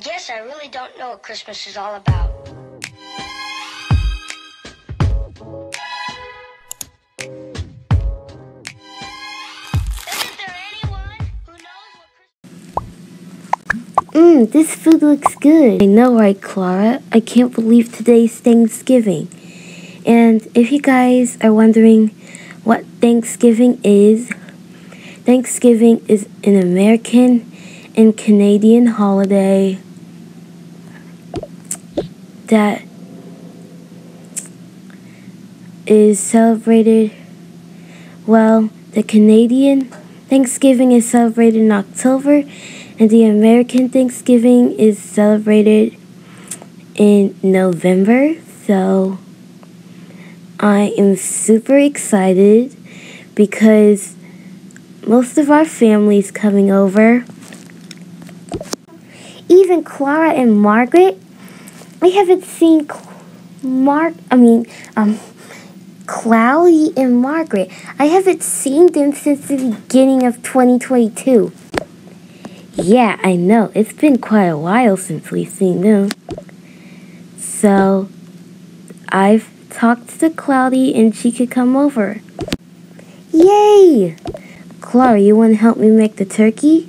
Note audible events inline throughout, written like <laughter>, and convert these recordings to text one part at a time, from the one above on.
guess I really don't know what Christmas is all about. Mmm, this food looks good. I know, right, Clara? I can't believe today's Thanksgiving. And if you guys are wondering what Thanksgiving is, Thanksgiving is an American and Canadian holiday that is celebrated. Well, the Canadian Thanksgiving is celebrated in October, and the American Thanksgiving is celebrated in November. So I am super excited because most of our family's coming over. Even Clara and Margaret. I haven't seen Mark. I mean, um, Cloudy and Margaret. I haven't seen them since the beginning of 2022. Yeah, I know. It's been quite a while since we've seen them. So, I've talked to Cloudy and she could come over. Yay! Clara, you want to help me make the turkey?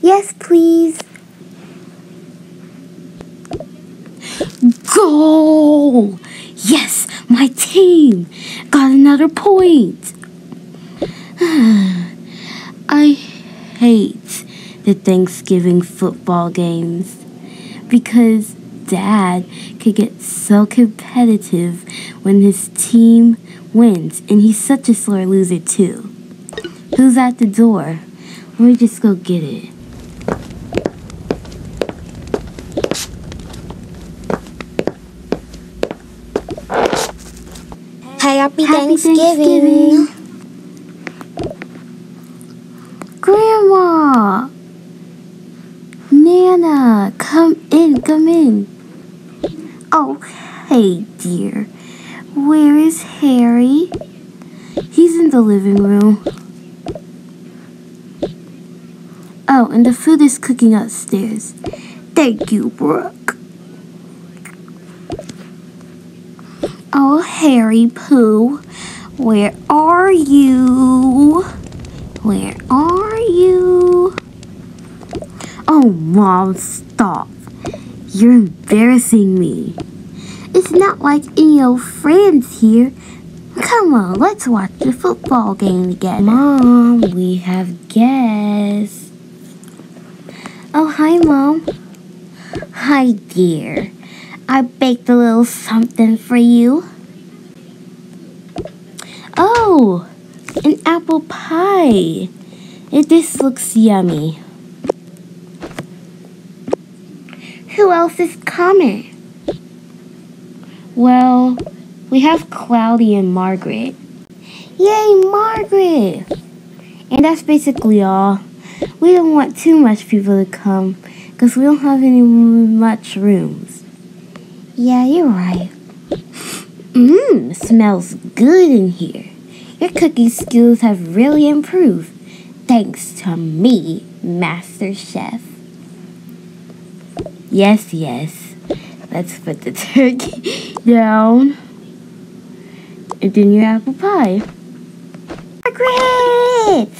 Yes, please. Goal! Yes, my team got another point. <sighs> I hate the Thanksgiving football games because Dad could get so competitive when his team wins, and he's such a sore loser, too. Who's at the door? Let me just go get it. Happy, Happy Thanksgiving. Thanksgiving. Grandma! Nana, come in, come in. Oh, hey, dear. Where is Harry? He's in the living room. Oh, and the food is cooking upstairs. Thank you, Brooke. Oh, Harry Pooh, where are you? Where are you? Oh, Mom, stop. You're embarrassing me. It's not like any old friends here. Come on, let's watch the football game together. Mom, we have guests. Oh, hi, Mom. Hi, dear. I baked a little something for you. Oh, an apple pie. It, this looks yummy. Who else is coming? Well, we have Cloudy and Margaret. Yay, Margaret! And that's basically all. We don't want too much people to come because we don't have any much rooms. Yeah, you're right. Mmm, smells good in here. Your cooking skills have really improved. Thanks to me, Master Chef. Yes, yes. Let's put the <laughs> turkey down. And then your apple pie. Margaret!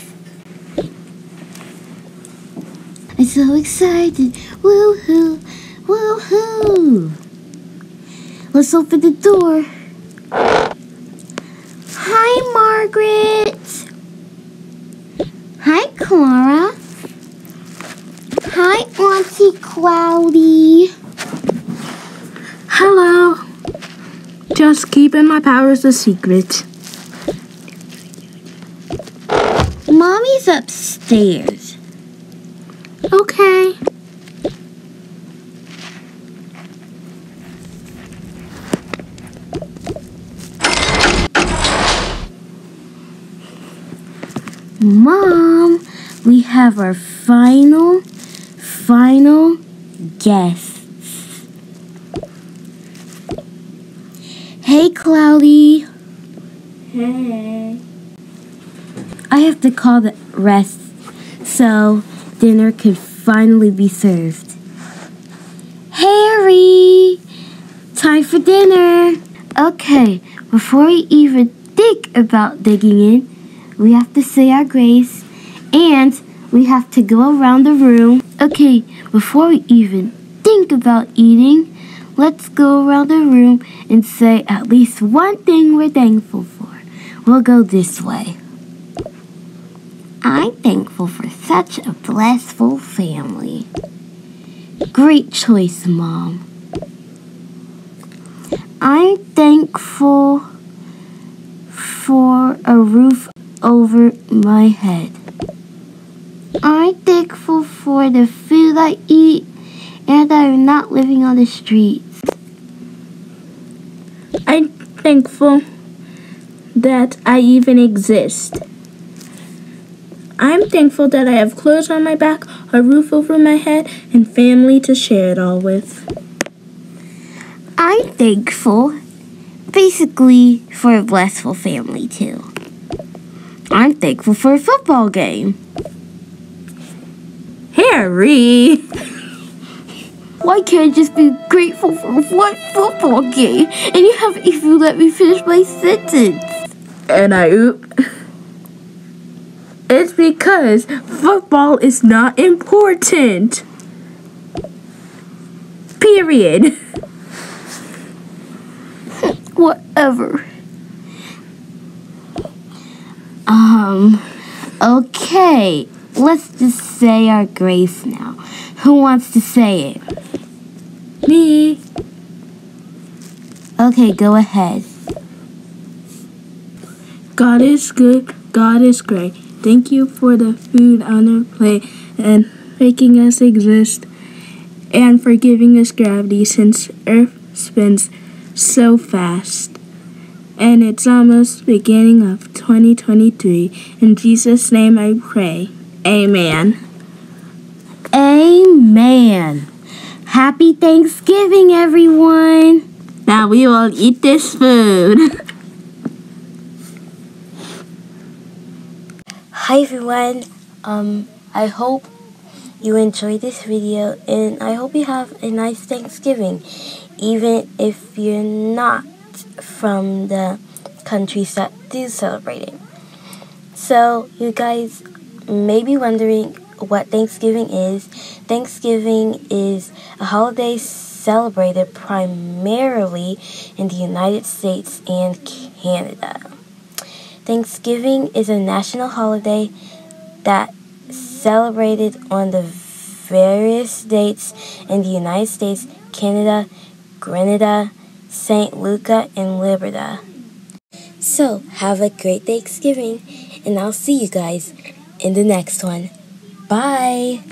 I'm so excited. Woohoo! Woohoo! Let's open the door. Hi, Margaret. Hi, Clara. Hi, Auntie Cloudy. Hello. Just keeping my powers a secret. Mommy's upstairs. Okay. Mom, we have our final, final guests. Hey, Cloudy. Hey. I have to call the rest so dinner can finally be served. Harry! Time for dinner. Okay, before we even think about digging in, we have to say our grace and we have to go around the room. Okay, before we even think about eating, let's go around the room and say at least one thing we're thankful for. We'll go this way. I'm thankful for such a blissful family. Great choice, Mom. I'm thankful for a roof over my head. I'm thankful for the food I eat and that I'm not living on the streets. I'm thankful that I even exist. I'm thankful that I have clothes on my back, a roof over my head, and family to share it all with. I'm thankful, basically, for a blissful family, too. I'm thankful for a football game. Harry! Why can't I just be grateful for one football game and you haven't even let me finish my sentence? And I oop. It's because football is not important. Period. Whatever. Um, okay. Let's just say our grace now. Who wants to say it? Me. Okay, go ahead. God is good. God is great. Thank you for the food on our plate and making us exist and for giving us gravity since Earth spins so fast. And it's almost beginning of 2023. In Jesus' name I pray. Amen. Amen. Happy Thanksgiving, everyone. Now we will eat this food. <laughs> Hi everyone. Um, I hope you enjoyed this video and I hope you have a nice Thanksgiving, even if you're not from the countries that do celebrate it. So, you guys may be wondering what Thanksgiving is. Thanksgiving is a holiday celebrated primarily in the United States and Canada. Thanksgiving is a national holiday that celebrated on the various dates in the United States, Canada, Grenada, St. Luca, and Liberta. So, have a great Thanksgiving, and I'll see you guys in the next one. Bye!